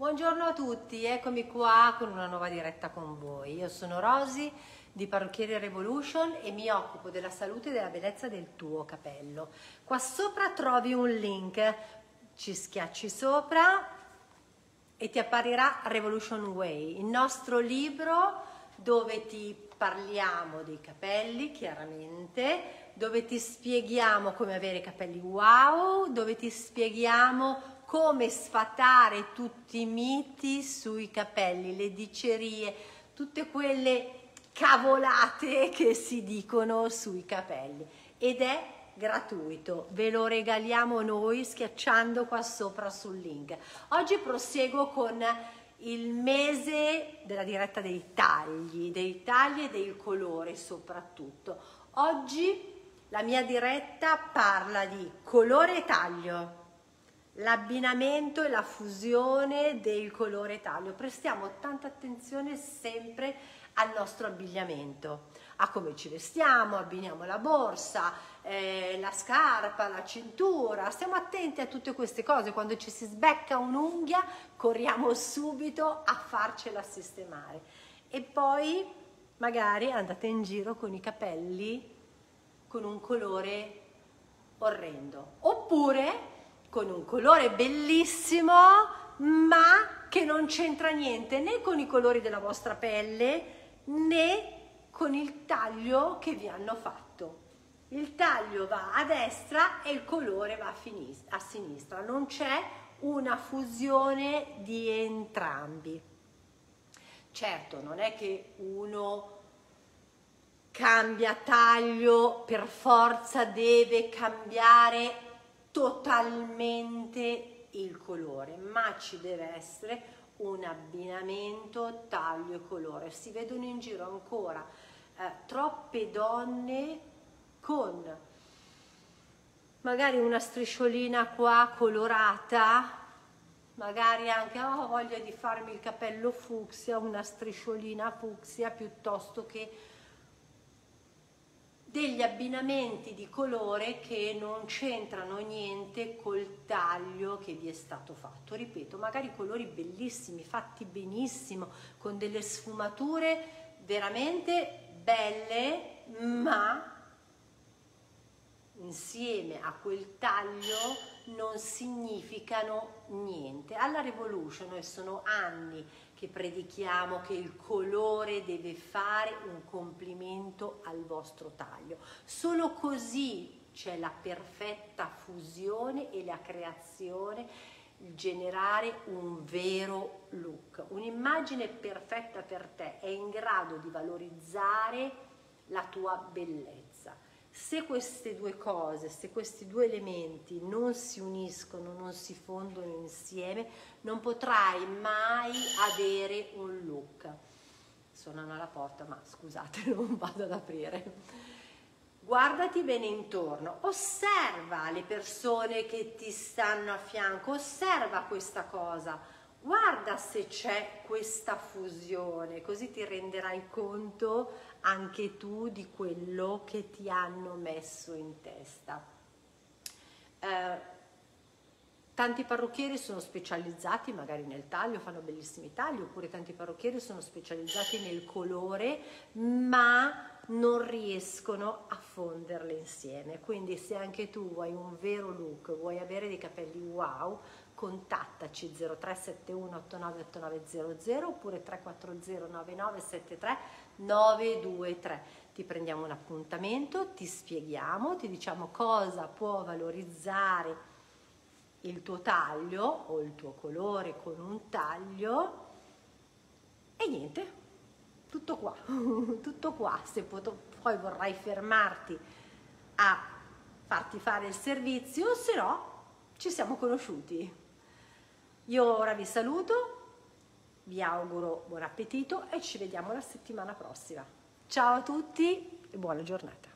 Buongiorno a tutti, eccomi qua con una nuova diretta con voi. Io sono Rosy di Parrucchieri Revolution e mi occupo della salute e della bellezza del tuo capello. Qua sopra trovi un link, ci schiacci sopra e ti apparirà Revolution Way, il nostro libro dove ti parliamo dei capelli chiaramente, dove ti spieghiamo come avere capelli wow, dove ti spieghiamo come sfatare tutti i miti sui capelli, le dicerie, tutte quelle cavolate che si dicono sui capelli ed è gratuito, ve lo regaliamo noi schiacciando qua sopra sul link. Oggi proseguo con il mese della diretta dei tagli, dei tagli e del colore soprattutto. Oggi la mia diretta parla di colore e taglio l'abbinamento e la fusione del colore taglio. Prestiamo tanta attenzione sempre al nostro abbigliamento, a come ci vestiamo, abbiniamo la borsa, eh, la scarpa, la cintura, stiamo attenti a tutte queste cose, quando ci si sbecca un'unghia corriamo subito a farcela sistemare. E poi magari andate in giro con i capelli con un colore orrendo oppure con un colore bellissimo ma che non c'entra niente né con i colori della vostra pelle né con il taglio che vi hanno fatto. Il taglio va a destra e il colore va a, a sinistra, non c'è una fusione di entrambi. Certo, non è che uno cambia taglio, per forza deve cambiare totalmente il colore, ma ci deve essere un abbinamento taglio e colore. Si vedono in giro ancora eh, troppe donne con magari una strisciolina qua colorata, magari anche ho oh, voglia di farmi il capello fucsia, una strisciolina fucsia piuttosto che degli abbinamenti di colore che non c'entrano niente col taglio che vi è stato fatto. Ripeto, magari colori bellissimi, fatti benissimo, con delle sfumature veramente belle, ma insieme a quel taglio non significano niente. Alla Revolution noi sono anni che predichiamo che il colore deve fare un complimento al vostro taglio. Solo così c'è la perfetta fusione e la creazione, generare un vero look. Un'immagine perfetta per te è in grado di valorizzare la tua bellezza. Se queste due cose, se questi due elementi non si uniscono, non si fondono insieme, non potrai mai avere un look. Suonano alla porta, ma scusate, non vado ad aprire. Guardati bene intorno, osserva le persone che ti stanno a fianco, osserva questa cosa, guarda se c'è questa fusione, così ti renderai conto anche tu di quello che ti hanno messo in testa. Eh, tanti parrucchieri sono specializzati magari nel taglio, fanno bellissimi tagli, oppure tanti parrucchieri sono specializzati nel colore, ma non riescono a fonderle insieme. Quindi se anche tu vuoi un vero look, vuoi avere dei capelli wow, contattaci 0371 898900 oppure 340 9973 923. Ti prendiamo un appuntamento, ti spieghiamo, ti diciamo cosa può valorizzare il tuo taglio o il tuo colore con un taglio e niente, tutto qua, tutto qua. Se poi vorrai fermarti a farti fare il servizio, se no ci siamo conosciuti. Io ora vi saluto, vi auguro buon appetito e ci vediamo la settimana prossima. Ciao a tutti e buona giornata.